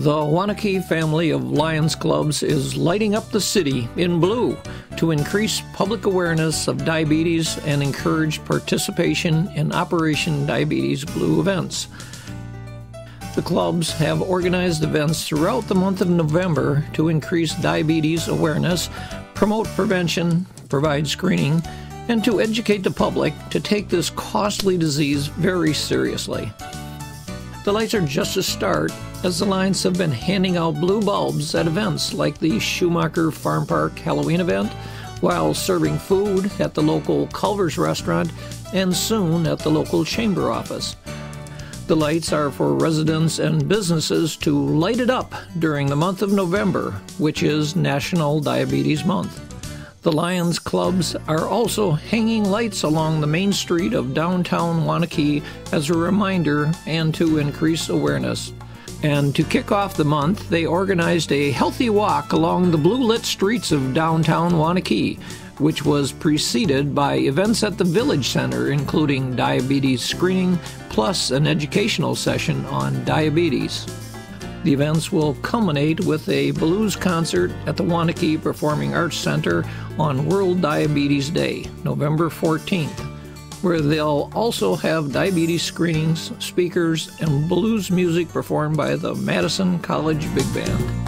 The Waunakee family of Lions Clubs is lighting up the city in blue to increase public awareness of diabetes and encourage participation in Operation Diabetes Blue events. The clubs have organized events throughout the month of November to increase diabetes awareness, promote prevention, provide screening, and to educate the public to take this costly disease very seriously. The lights are just a start, as the Lions have been handing out blue bulbs at events like the Schumacher Farm Park Halloween event, while serving food at the local Culver's restaurant and soon at the local chamber office. The lights are for residents and businesses to light it up during the month of November, which is National Diabetes Month. The Lions clubs are also hanging lights along the main street of downtown Waunakee as a reminder and to increase awareness. And to kick off the month, they organized a healthy walk along the blue lit streets of downtown Waunakee, which was preceded by events at the Village Center, including diabetes screening plus an educational session on diabetes. The events will culminate with a blues concert at the Waunakee Performing Arts Center on World Diabetes Day, November 14th, where they'll also have diabetes screenings, speakers, and blues music performed by the Madison College Big Band.